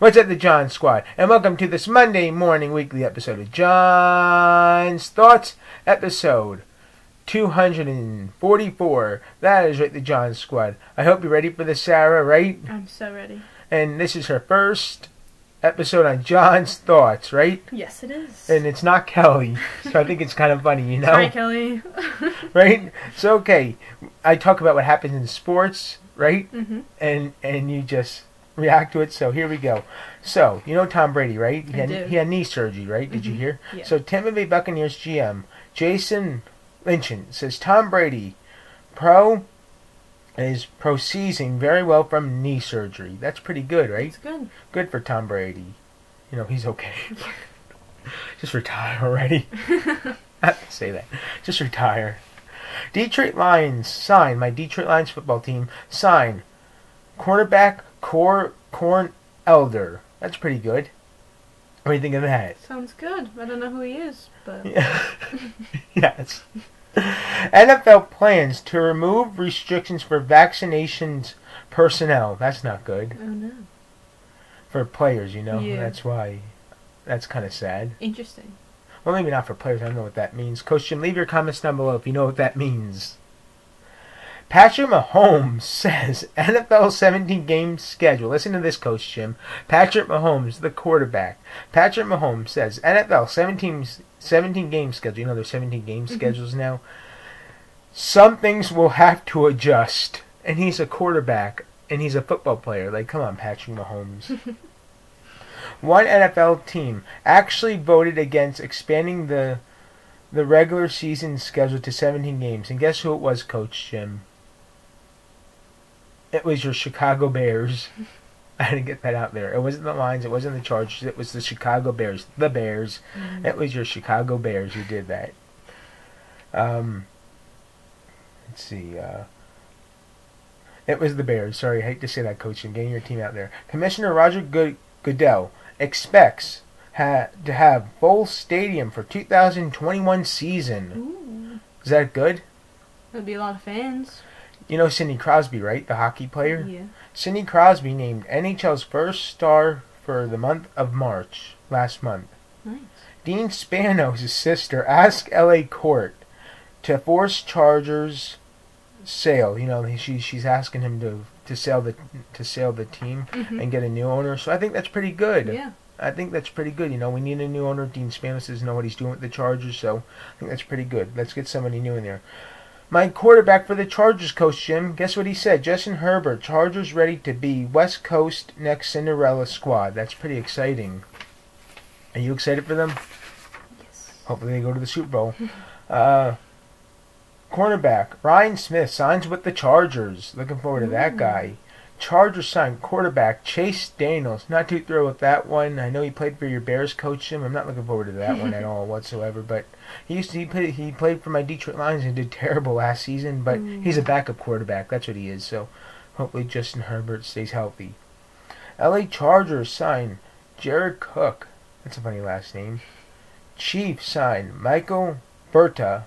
What's up, the John Squad? And welcome to this Monday morning weekly episode of John's Thoughts, episode 244. That is right, the John Squad. I hope you're ready for this, Sarah, right? I'm so ready. And this is her first episode on John's Thoughts, right? Yes, it is. And it's not Kelly, so I think it's kind of funny, you know? Hi, Kelly. right? So, okay, I talk about what happens in sports, right? mm-hmm. And and you just react to it. So here we go. So you know Tom Brady, right? He had, he had knee surgery, right? Did you Mhm. hear? Yeah. So Tampa Bay Buccaneers GM Jason Lynchen says Tom Brady, pro, is proceeding very well from knee surgery. That's pretty good, right? It's good. Good for Tom Brady. You know he's okay. Just retire already. To say that. Just retire. Detroit Lions sign. My Detroit Lions football team sign. Cornerback Cor Corn Elder. That's pretty good. What do you think of that? Sounds good. I don't know who he is, but Yeah. yes. NFL plans to remove restrictions for vaccinations personnel. That's not good oh no. for players. You know. Yeah. That's why. That's kind of sad. Interesting. Well, maybe not for players. I don't know what that means. Coach Jim, leave your comments down below if you know what that means. Patrick Mahomes says NFL 17 game schedule. Listen to this, Coach Jim. Patrick Mahomes, the quarterback. Patrick Mahomes says NFL 17, 17 game schedule. You know, there's 17 game Mhm. schedules now. Some things will have to adjust. And he's a quarterback, and he's a football player. Like, come on, Patrick Mahomes. One NFL team actually voted against expanding the the regular season schedule to 17 games. And guess who it was, Coach Jim? It was your Chicago Bears. I had to get that out there. It wasn't the Lions, it wasn't the Chargers, it was the Chicago Bears. The Bears. Mm. It was your Chicago Bears who did that. Um, let's see. Uh, it was the Bears. Sorry, I hate to say that, Coach. And getting your team out there. Commissioner Roger Good- Goodell expects ha- to have full stadium for 2021 season. Ooh. Is that good? There'll be a lot of fans. You know Sidney Crosby, right? The hockey player. Yeah. Sidney Crosby named NHL's first star for the month of March last month. Nice. Dean Spanos' sister asked LA court to force Chargers sale. You know, she she's asking him to to sell the to sell the team Mhm. and get a new owner. So I think that's pretty good. Yeah. I think that's pretty good. You know, we need a new owner. Dean Spanos doesn't know what he's doing with the Chargers, so I think that's pretty good. Let's get somebody new in there. My quarterback for the Chargers, Coach Jim. Guess what he said? Justin Herbert. Chargers ready to be West Coast next Cinderella squad. That's pretty exciting. Are you excited for them? Yes. Hopefully they go to the Super Bowl. Uh, cornerback Ryan Smith signs with the Chargers. Looking forward to that guy. Chargers signed quarterback Chase Daniels. Not too thrilled with that one. I know he played for your Bears Coach Jim. I'm not looking forward to that one at all whatsoever. But he used to he played he played for my Detroit Lions and did terrible last season. But Mm. he's a backup quarterback. That's what he is. So hopefully Justin Herbert stays healthy. L.A. Chargers signed Jared Cook. That's a funny last name. Chiefs signed Michael Berta.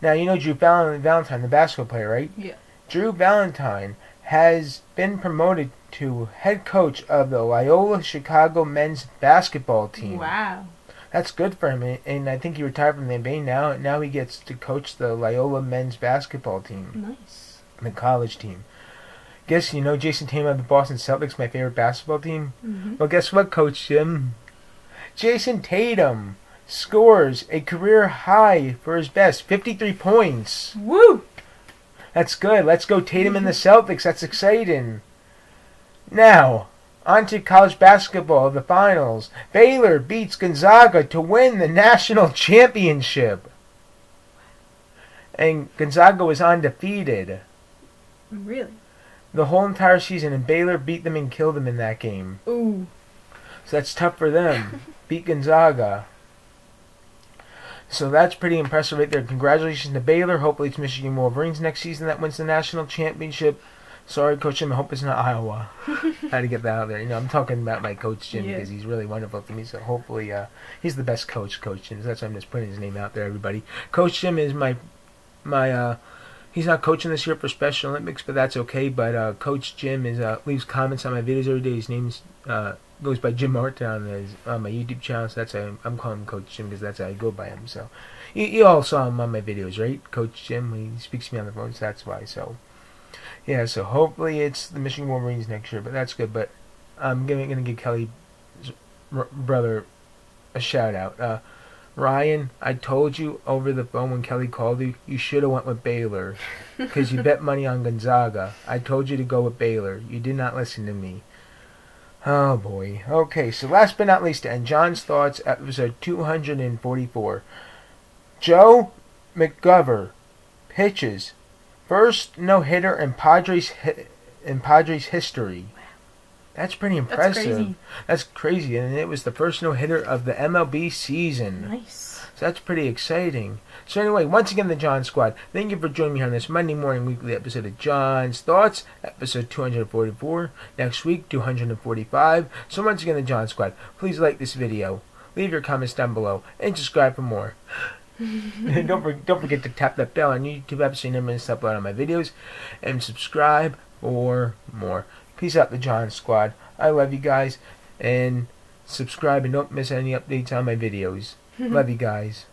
Now you know Drew Val- Valentine, the basketball player, right? Yeah. Drew Valentine has been promoted to head coach of the Loyola Chicago men's basketball team. Wow. That's good for him, and I think he retired from the NBA. Now, now he gets to coach the Loyola men's basketball team, Nice. the college team. Guess you know Jayson Tatum of the Boston Celtics, my favorite basketball team. Mm-hmm. Well, guess what, Coach Jim? Jayson Tatum scores a career high for his best, 53 points. Woo! That's good. Let's go Tatum and the mm-hmm. Celtics. That's exciting. Now, on to college basketball, the finals. Baylor beats Gonzaga to win the national championship. And Gonzaga was undefeated Really? the whole entire season, and Baylor beat them and killed them in that game. Ooh. So that's tough for them. Beat Gonzaga. So that's pretty impressive right there. Congratulations to Baylor. Hopefully it's Michigan Wolverines next season that wins the national championship. Sorry, Coach Jim. I hope it's not Iowa. I had to get that out there. You know, I'm talking about my Coach Jim Yeah. because he's really wonderful to me. So hopefully, uh, he's the best coach, Coach Jim. So that's why I'm just putting his name out there, everybody. Coach Jim is my my uh, He's not coaching this year for Special Olympics, but that's okay. But uh, Coach Jim is uh, leaves comments on my videos every day. His name uh, goes by Jim Martin on, his, my YouTube channel. So that's how I'm calling him Coach Jim because that's how I go by him. So you, you all saw him on my videos, right? Coach Jim. He speaks to me on the phone, so that's why. So yeah. So hopefully it's the Michigan Wolverines next year, but that's good. But I'm gonna, give Kelly's brother a shout out. Uh, Ryan, I told you over the phone when Kelly called you, you should have went with Baylor because you bet money on Gonzaga. I told you to go with Baylor. You did not listen to me. Oh boy. Okay, so last but not least, and John's thoughts, episode 244. Joe McGovern pitches first no hitter in Padres hi- in Padres history. That's pretty That's impressive. crazy. That's crazy, and it was the first no hitter of the MLB season. Nice. So that's pretty exciting. So anyway, once again, the John Squad. Thank you for joining me on this Monday morning weekly episode of John's Thoughts, episode 244. Next week, 245. So once again, the John Squad. Please like this video, leave your comments down below, and subscribe for more. and don't, for, don't forget to tap that bell on YouTube app so you never miss upload on my videos, and subscribe for more. Peace out, the John Squad. I love you guys, and subscribe and don't miss any updates on my videos. Love you guys.